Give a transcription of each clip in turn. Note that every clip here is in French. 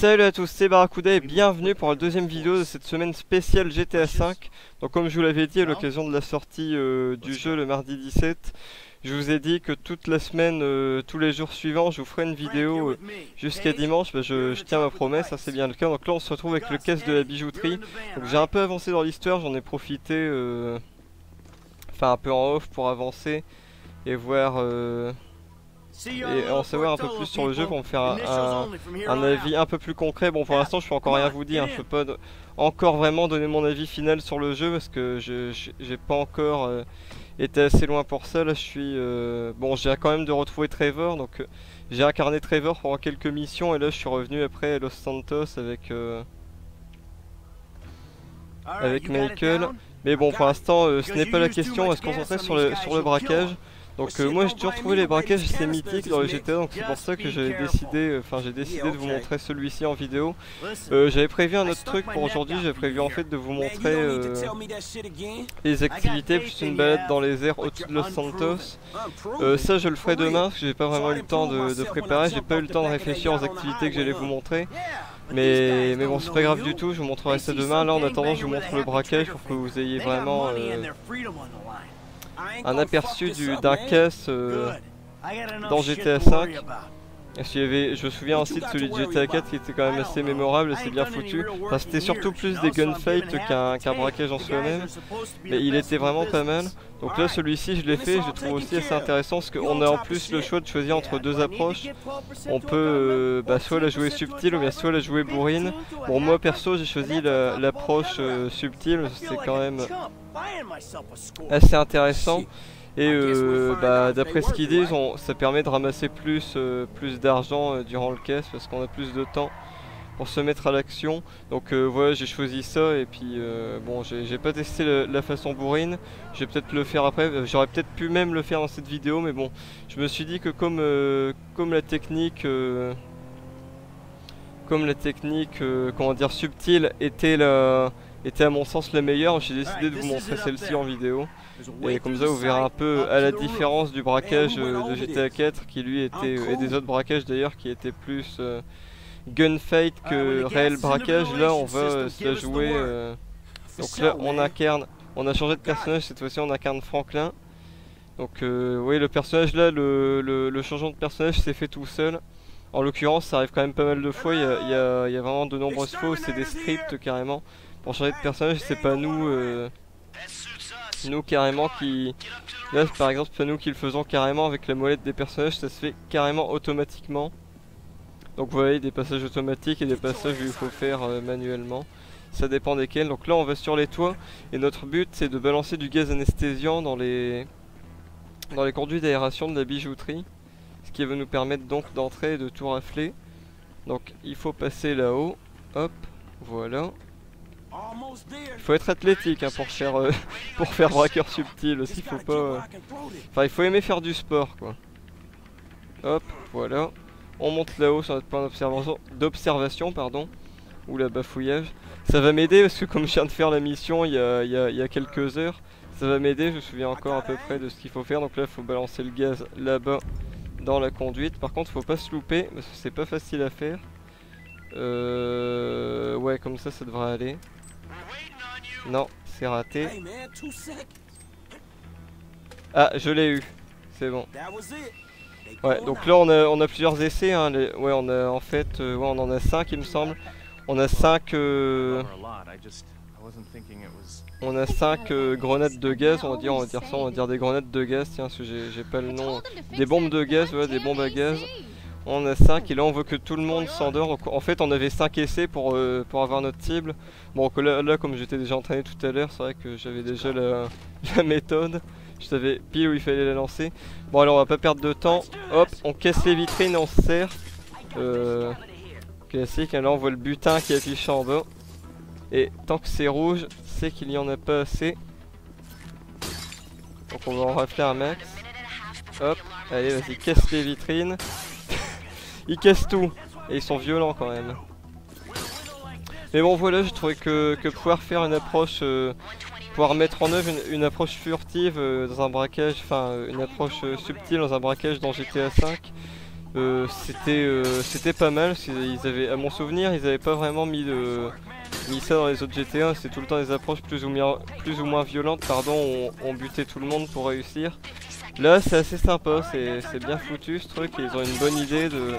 Salut à tous, c'est Barracuda et bienvenue pour la deuxième vidéo de cette semaine spéciale GTA V. Donc comme je vous l'avais dit à l'occasion de la sortie euh, du jeu le mardi 17, je vous ai dit que toute la semaine, euh, tous les jours suivants, je vous ferai une vidéo euh, jusqu'à dimanche. Bah, je, je, tiens ma promesse, ça c'est bien le cas. Donc là on se retrouve avec le caisse de la bijouterie. Donc j'ai un peu avancé dans l'histoire, j'en ai profité, enfin un peu en off pour avancer et voir... Et en savoir un peu plus sur le jeu pour me faire un, un, avis un peu plus concret. Bon, pour l'instant, je peux encore rien vous dire. Je peux pas encore vraiment donner mon avis final sur le jeu parce que je j'ai pas encore euh, été assez loin pour ça. Là, je suis euh, bon. J'ai quand même de retrouver Trevor, donc euh, j'ai incarné Trevor pendant quelques missions et là, je suis revenu après à Los Santos avec euh, avec Michael. Mais bon, pour l'instant, ce n'est pas la question. On va se concentrer sur le sur le braquage. Donc euh, moi j'ai toujours trouvé les braquages assez mythiques dans les GTA donc c'est pour ça que j'ai décidé enfin j'ai décidé de vous montrer celui-ci en vidéo. Euh, j'avais prévu un autre truc pour aujourd'hui, j'avais prévu en fait de vous montrer euh, les activités plus une balade dans les airs au-dessus de Los Santos. Ça je le ferai demain parce que j'ai pas vraiment eu le temps de, de préparer, j'ai pas eu le temps de réfléchir aux activités que j'allais vous montrer. Mais, mais bon c'est pas grave du tout, je vous montrerai ça demain. Là en attendant je vous montre le braquage pour que vous ayez vraiment un aperçu d'un caisse euh, dans GTA 5. Je me souviens aussi de celui de GTA 4 qui était quand même assez mémorable, c'est bien foutu. Enfin, c'était surtout plus des gunfights qu'un qu braquage en soi-même, mais il était vraiment pas mal. Donc là, celui-ci, je l'ai fait, je le trouve aussi assez intéressant parce qu'on a en plus le choix de choisir entre deux approches. On peut euh, bah, soit la jouer subtile ou bien soit la jouer bourrine. Bon, moi perso, j'ai choisi l'approche la, euh, subtile, c'est quand même assez intéressant. Et euh, bah, d'après ce qu'ils disent, on, ça permet de ramasser plus, euh, plus d'argent euh, durant le caisse parce qu'on a plus de temps pour se mettre à l'action. Donc voilà, j'ai choisi ça et puis bon, j'ai pas testé la, la, façon bourrine. Je vais peut-être le faire après. J'aurais peut-être pu même le faire dans cette vidéo, mais bon, je me suis dit que comme, comme la technique comme la technique, comment dire, subtile était la était à mon sens la meilleure, j'ai décidé de vous montrer celle-ci en vidéo. Et comme ça vous verrez un peu à la différence du braquage de GTA 4 qui lui était, et des autres braquages d'ailleurs qui étaient plus euh, gunfight que réel braquage. Là on va euh, se la jouer. Euh, donc là on incarne, on a changé de personnage, cette fois-ci on incarne Franklin. Donc euh, oui le personnage là, le, le, le changement de personnage s'est fait tout seul. En l'occurrence ça arrive quand même pas mal de fois, il y a, y a, y a vraiment de nombreuses fois où c'est des scripts carrément pour changer de personnage, c'est pas nous, euh, nous carrément qui, là par exemple c'est pas nous qui le faisons carrément avec la molette des personnages, ça se fait carrément automatiquement. Donc vous voyez des passages automatiques et des passages il faut faire euh, manuellement. Ça dépend desquels. Donc là on va sur les toits et notre but c'est de balancer du gaz anesthésiant dans les dans les conduits d'aération de la bijouterie. Ce qui va nous permettre donc d'entrer et de tout rafler. Donc il faut passer là-haut. Hop, voilà. Il faut être athlétique hein, pour faire euh, pour faire braqueur subtil aussi, faut pas. Euh... Enfin, il faut aimer faire du sport quoi. Hop, voilà. On monte là-haut sur notre point d'observation, pardon, ou la bafouillage. Ça va m'aider parce que comme je viens de faire la mission il y a, y a, y a quelques heures, ça va m'aider. Je me souviens encore à peu près de ce qu'il faut faire. Donc là, il faut balancer le gaz là-bas dans la conduite. Par contre, faut pas se louper parce que c'est pas facile à faire. Euh... Ouais, comme ça, ça devrait aller. Non, c'est raté. Ah, je l'ai eu. C'est bon. Ouais, donc là on a, on a plusieurs essais. Hein. Les, ouais, on a en fait, euh, ouais, on en a 5 il me semble. On a 5 euh, on a 5 euh, grenades de gaz, on va dire, on va dire ça, on va dire des grenades de gaz, tiens, parce que j'ai pas le nom. Des bombes de gaz, ouais, des bombes à gaz. On a 5 et là on veut que tout le monde s'endort. En fait on avait 5 essais pour, euh, pour avoir notre cible. Bon là, là comme j'étais déjà entraîné tout à l'heure, c'est vrai que j'avais déjà la, la, méthode. Je savais pile où il fallait la lancer. Bon alors on va pas perdre de temps. Hop, on casse les vitrines et on se sert. Euh, classique, là on voit le butin qui affiche en bas. Et tant que c'est rouge, c'est qu'il y en a pas assez. Donc on va en rafler un max. Hop, allez vas-y, casse les vitrines. Ils cassent tout. Et ils sont violents quand même. Mais bon voilà, j'ai trouvé que, que, pouvoir faire une approche, euh, pouvoir mettre en œuvre une, approche furtive euh, dans un braquage, enfin euh, une approche subtile dans un braquage dans GTA 5, c'était c'était pas mal, ils avaient, à mon souvenir, ils avaient pas vraiment mis, de, mis ça dans les autres GTA, c'est tout le temps des approches plus ou, moins, plus ou moins violentes, pardon, on, on butait tout le monde pour réussir. Là c'est assez sympa, c'est bien foutu ce truc, ils ont une bonne idée de,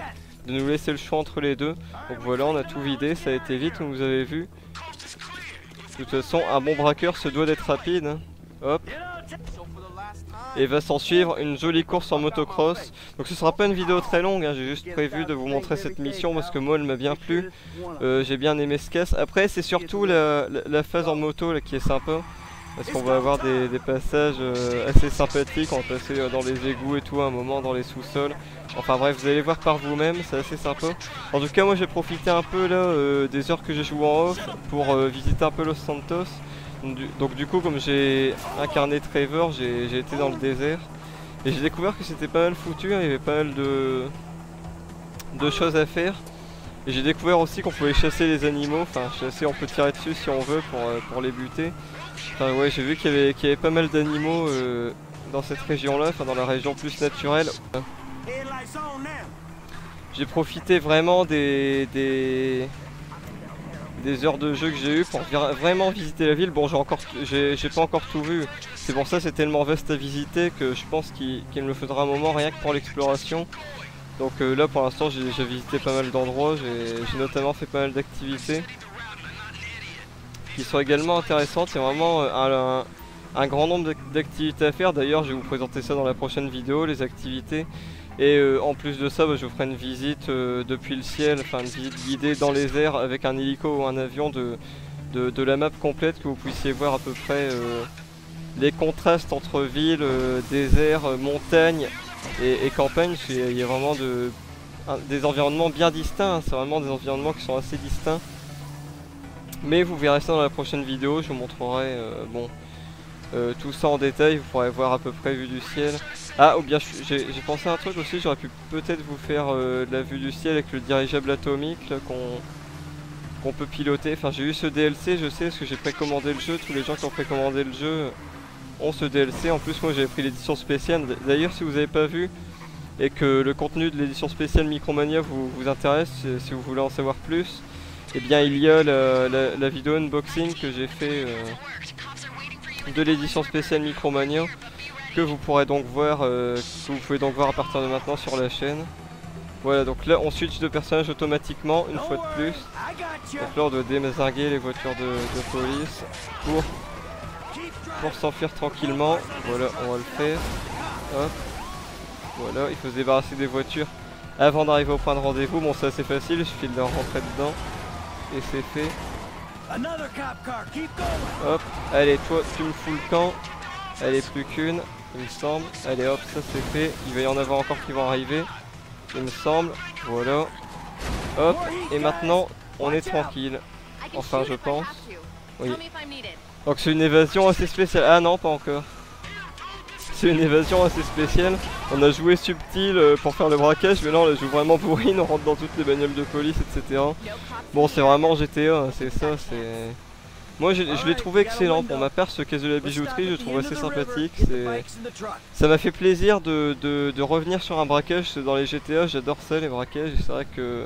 nous laisser le choix entre les deux. Donc voilà, on a tout vidé, ça a été vite, vous avez vu. De toute façon, un bon braqueur se doit d'être rapide. Hein. Hop. Et va s'en suivre une jolie course en motocross. Donc ce sera pas une vidéo très longue, hein. j'ai juste prévu de vous montrer cette mission parce que moi elle m'a bien plu. Euh, j'ai bien aimé ce casse. Après c'est surtout la, phase en moto qui est sympa. Parce qu'on va avoir des, passages euh, assez sympathiques, on va passer euh, dans les égouts et tout, un moment dans les sous-sols. Enfin bref, vous allez voir par vous-même, c'est assez sympa. En tout cas, moi j'ai profité un peu là euh, des heures que j'ai joué en off pour visiter un peu Los Santos. Donc du, coup, comme j'ai incarné Trevor, j'ai été dans le désert. Et j'ai découvert que c'était pas mal foutu, hein, il y avait pas mal de, de choses à faire. Et j'ai découvert aussi qu'on pouvait chasser les animaux, enfin chasser, on peut tirer dessus si on veut pour, pour les buter. Ouais, j'ai vu qu'il y, avait pas mal d'animaux euh, dans cette région-là, enfin dans la région plus naturelle. J'ai profité vraiment des, des, heures de jeu que j'ai eu pour vraiment visiter la ville. Bon, j'ai j'ai pas encore tout vu. C'est pour ça c'est tellement vaste à visiter que je pense qu'il me faudra un moment rien que pour l'exploration. Donc euh, là pour l'instant j'ai visité pas mal d'endroits, j'ai notamment fait pas mal d'activités qui sont également intéressantes. C'est vraiment euh, un, grand nombre d'activités à faire. D'ailleurs, je vais vous présenter ça dans la prochaine vidéo, les activités. Et euh, en plus de ça, bah, je vous ferai une visite euh, depuis le ciel, enfin une visite guidée dans les airs avec un hélico ou un avion de, de, la map complète que vous puissiez voir à peu près les contrastes entre ville, désert, montagne et, campagne. Il y a vraiment de, des environnements bien distincts, hein. c'est vraiment des environnements qui sont assez distincts. Mais vous verrez ça dans la prochaine vidéo, je vous montrerai euh, bon, euh, tout ça en détail, vous pourrez voir à peu près vue du ciel. Ah, ou bien j'ai pensé à un truc aussi, j'aurais pu peut-être vous faire euh, la vue du ciel avec le dirigeable atomique qu'on peut piloter. Enfin j'ai eu ce DLC, je sais, parce que j'ai précommandé le jeu, tous les gens qui ont précommandé le jeu ont ce DLC. En plus moi j'avais pris l'édition spéciale, d'ailleurs si vous n'avez pas vu et que le contenu de l'édition spéciale Micromania vous, vous intéresse, si vous voulez en savoir plus, eh bien il y a la, vidéo unboxing que j'ai fait euh, de l'édition spéciale Micromania que vous pourrez donc voir, euh, que vous pouvez donc voir à partir de maintenant sur la chaîne. Voilà donc là on switch de personnage automatiquement une fois de plus. Donc là on doit démazinguer les voitures de, police pour, pour s'enfuir tranquillement. Voilà on va le faire. Hop. Voilà il faut se débarrasser des voitures avant d'arriver au point de rendez-vous. Bon c'est assez facile, il suffit de leur rentrer dedans et c'est fait. Hop, allez toi tu me fous le camp. Elle est plus qu'une, il me semble. Allez hop, ça c'est fait. Il va y en avoir encore qui vont arriver. Il me semble. Voilà. Hop, et maintenant on est tranquille. Enfin je pense. Oui. Donc c'est une évasion assez spéciale. Ah non, pas encore c'est une évasion assez spéciale. On a joué subtil euh, pour faire le braquage, mais là on la joue vraiment bourrine, on rentre dans toutes les bagnoles de police, etc. Bon, c'est vraiment GTA, hein, c'est ça, c'est... Moi je, l'ai trouvé excellent, pour ma part ce caisse de la bijouterie je le trouve assez sympathique, ça m'a fait plaisir de, revenir sur un braquage, dans les GTA j'adore ça les braquages, c'est vrai que,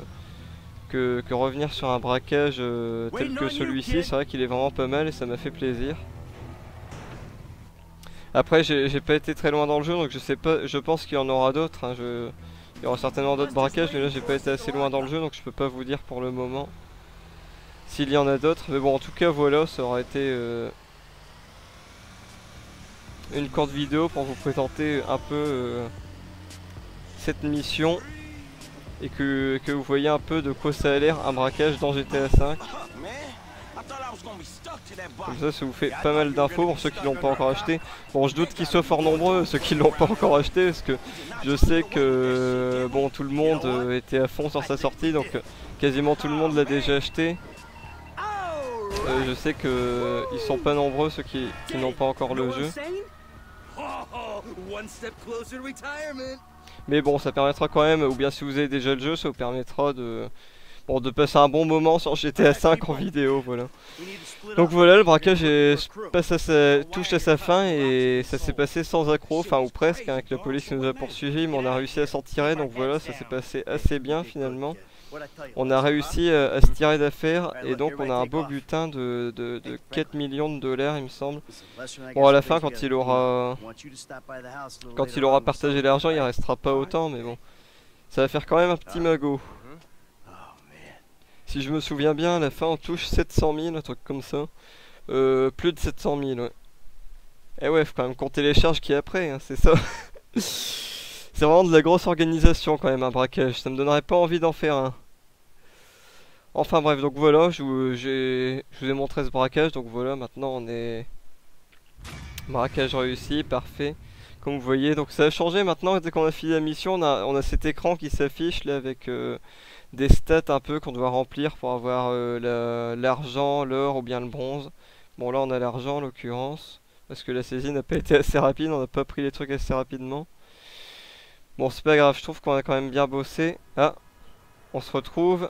que, revenir sur un braquage euh, tel que celui-ci, c'est vrai qu'il est vraiment pas mal et ça m'a fait plaisir. Après, j'ai pas été très loin dans le jeu, donc je sais pas. Je pense qu'il y en aura d'autres. Hein, il y aura certainement d'autres braquages, mais là j'ai pas été assez loin dans le jeu, donc je peux pas vous dire pour le moment s'il y en a d'autres. Mais bon, en tout cas, voilà, ça aura été euh, une courte vidéo pour vous présenter un peu euh, cette mission et que, que vous voyez un peu de quoi ça a l'air un braquage dans GTA 5. Comme ça, ça vous fait pas mal d'infos pour ceux qui l'ont pas encore acheté. Bon, je doute qu'ils soient fort nombreux, ceux qui l'ont pas encore acheté, parce que je sais que bon, tout le monde euh, était à fond sur sa sortie, donc euh, quasiment tout le monde l'a déjà acheté. Euh, je sais que ils sont pas nombreux ceux qui, qui n'ont pas encore le jeu. Mais bon, ça permettra quand même, ou bien si vous avez déjà le jeu, ça vous permettra de bon, de passer un bon moment sur GTA 5 en vidéo, voilà. Donc voilà, le braquage passe à sa, touche à sa fin et ça s'est passé sans accroc, enfin ou presque, hein, avec la police qui nous a poursuivis, mais on a réussi à s'en tirer, donc voilà, ça s'est passé assez bien finalement. On a réussi à, se tirer d'affaire et donc on a un beau butin de, de, 4 millions de dollars il me semble. Bon à la fin quand il aura quand il aura partagé l'argent il restera pas autant mais bon. Ça va faire quand même un petit magot. Si je me souviens bien à la fin on touche 700 000, un truc comme ça. Euh, plus de 700 000 ouais. Eh ouais, faut quand même compter les charges qui est après, hein, c'est ça. c'est vraiment de la grosse organisation quand même un braquage, ça me donnerait pas envie d'en faire un. Enfin bref, donc voilà, je vous ai montré ce braquage, donc voilà, maintenant on est... Braquage réussi, parfait. Comme vous voyez, donc ça a changé maintenant, dès qu'on a fini la mission, on a, on a cet écran qui s'affiche là avec euh, des stats un peu qu'on doit remplir pour avoir euh, l'argent, l'or ou bien le bronze. Bon là on a l'argent en l'occurrence, parce que la saisie n'a pas été assez rapide, on n'a pas pris les trucs assez rapidement. Bon c'est pas grave, je trouve qu'on a quand même bien bossé. Ah, on se retrouve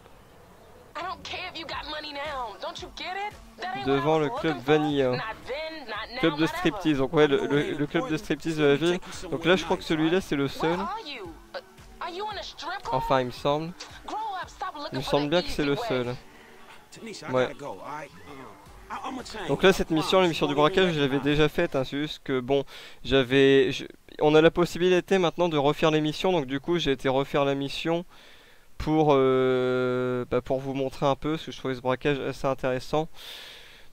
devant le club Vanilla. Club de striptease, donc ouais, le, club de striptease de la ville. Donc là, je crois que celui-là, c'est le seul. Enfin, il me semble. Il me semble bien que c'est le seul. Ouais. Donc là, cette mission, la mission du braquage, je l'avais déjà faite. Hein, c'est juste que, bon, j'avais... On a la possibilité maintenant de refaire les missions. Donc du coup, j'ai été refaire la mission pour, euh, bah, pour vous montrer un peu, parce que je trouvais ce braquage assez intéressant.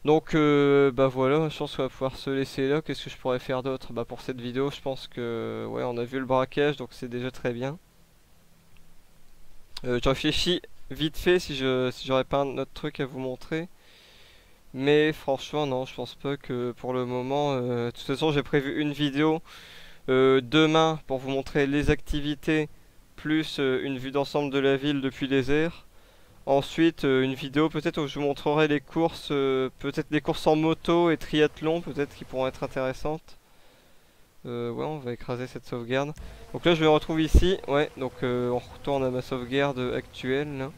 Donc euh, bah voilà, je pense qu'on va pouvoir se laisser là. Qu'est-ce que je pourrais faire d'autre? Bah pour cette vidéo, je pense que ouais, on a vu le braquage, donc c'est déjà très bien. Euh, je réfléchis vite fait si je j'aurais pas un autre truc à vous montrer. Mais franchement non, je pense pas que pour le moment. Euh, de toute façon, j'ai prévu une vidéo demain pour vous montrer les activités plus une vue d'ensemble de la ville depuis les airs. Ensuite, euh, une vidéo peut-être où je vous montrerai les courses, euh, peut-être des courses en moto et triathlon, peut-être qui pourront être intéressantes. Euh, ouais, on va écraser cette sauvegarde. Donc là, je me retrouve ici. Ouais, donc on retourne à ma sauvegarde actuelle.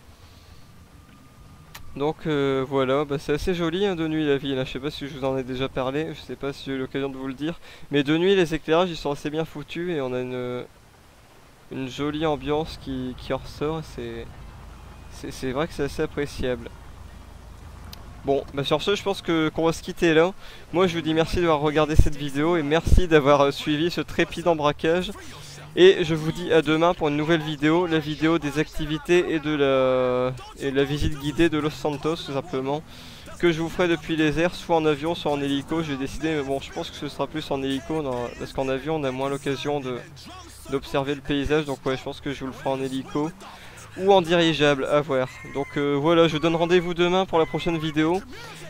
Donc voilà, bah, c'est assez joli hein, de nuit la ville. Je sais pas si je vous en ai déjà parlé, je sais pas si j'ai eu l'occasion de vous le dire. Mais de nuit, les éclairages ils sont assez bien foutus et on a une, jolie ambiance qui, qui ressort. C'est c'est vrai que c'est assez appréciable. Bon, bah sur ce, je pense que qu'on va se quitter là. Moi, je vous dis merci d'avoir regardé cette vidéo et merci d'avoir euh, suivi ce trépidant braquage. Et je vous dis à demain pour une nouvelle vidéo, la vidéo des activités et de la, visite guidée de Los Santos, tout simplement. Que je vous ferai depuis les airs, soit en avion, soit en hélico. J'ai décidé, mais bon, je pense que ce sera plus en hélico, parce qu'en avion, on a moins l'occasion d'observer le paysage. Donc ouais, je pense que je vous le ferai en hélico ou en dirigeable, à voir. Donc euh, voilà, je vous donne rendez-vous demain pour la prochaine vidéo.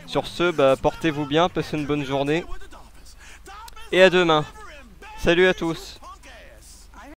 Sur ce, bah, portez-vous bien, passez une bonne journée. Et à demain. Salut à tous.